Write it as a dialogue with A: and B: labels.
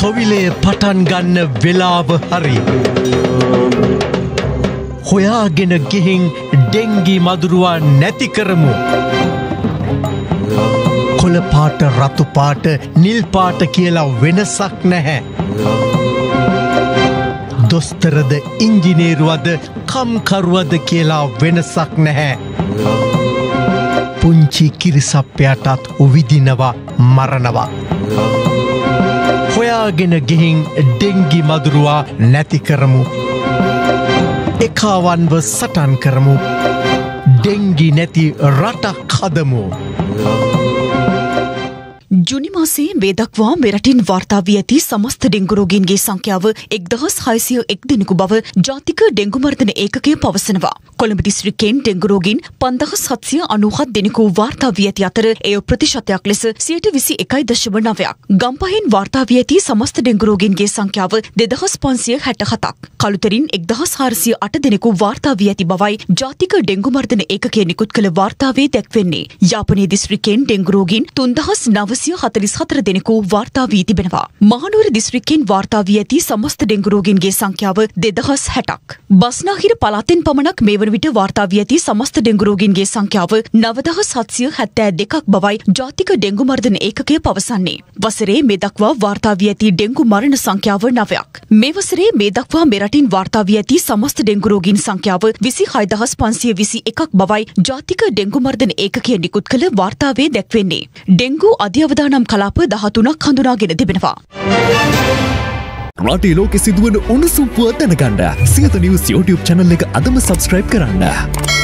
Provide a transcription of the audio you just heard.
A: තොවිලේ පටන් ගන්න වෙලාව හරි. හොයාගෙන ගිහින් ඩෙංගි මදුරුවා නැති කරමු. කොළපාට රතුපාට නිල්පාට කියලා වෙනසක් නැහැ. දොස්තරද ඉංජිනේරුවද කම්කරුවද කියලා වෙනසක් නැහැ. පුංචි කිරිසප්පයටත් උවිදිනවා මරණවා. හොයාගෙන ගිහින් ඩෙංගි මදුරුවා නැති කරමු. එකාවන්ව සටන් කරමු. ඩෙංගි නැති රටක් හදමු.
B: ජුනිමාසේ මේ දක්වා මෙරටින් වාර්තාාවී ඇති සමස්ත ඩෙංගුරෝගීන්ගේ සංඛ්‍යාව එක්දහස් හයිසිය එක් දෙනෙකු බව ජාතික ඩෙංගුමර්ධන ඒකකය පවසනවා. කොළඹ දිස්ත්‍රික්කෙන් ඩෙංගුරෝගීන් පන්දහස් හත්සිය අනුහත් දෙනෙකු වාර්තාාවී ඇති අතර එය ප්‍රතිශතයක් ලෙස සියට විසි එකයි දශම නවයක්. ගම්පහෙන් වාර්තාාවී ඇති සමස්ත ඩෙංගුරෝගීන්ගේ සංඛ්‍යාව දෙදහස් පන්සිය හැට හතක්. කළුතරින් එක්දහස් හාරසිය අට දෙනෙකු වාර්තාාවී ඇති බවයි ජාතික ඩෙංගුමර්ධන ඒකකය නිකුත් කළ වාර්තාවේ දැක්වෙන්නේ. යාපනයේ දිස්ත්‍රික්කෙන් ඩෙංගුරෝගීන් තුන්දහස් නවසිය හතලිස් හතර දෙනෙකු වාර්තා වී තිබෙනවා. මහනුවර දිස්ත්‍රික්කෙන් වාර්තා වී ඇති සමස්ත ඩෙංගුරෝගින්ගේ සංඛ්‍යාව දෙදහස් හැටක්. බස්නාහිර පලාතෙන් පමණක් මේ වන විට වාර්තා වී ඇති සමස්ත ඩෙංගුරෝගින්ගේ සංඛ්‍යාව නවදහස් හත්සිය හැත්තෑ දෙකක් බවයි ජාතික ඩෙංගු මර්ධන ඒකකය පවසන්නේ. වසරේ මේ දක්වා වාර්තා වී ඇති ඩෙංගු මරණ සංඛ්‍යාව නවයක්. මේ වසරේ මේ දක්වා මෙරටින් වාර්තා වී ඇති සමස්ත ඩෙංගුරෝගින් සංඛ්‍යාව විසි හයිදහස් පන්සිය විසි එකක් බවයි ජාතික ඩෙංගු මර්ධන ඒකකය නිකුත් කළ වාර්තාවේ දැක්වෙන්නේ. ඩෙංගු අධ්‍යවදානම් කලාප දහතුනක් හඳුනාගෙන තිබෙනවා.
C: රටේ ලෝකෙ සිදුවන උණුසුම්පුව දැනගන්න සියත නිවස් YouTube චැනල් එක අදම සබස්ක්‍රයිබ් කරන්න.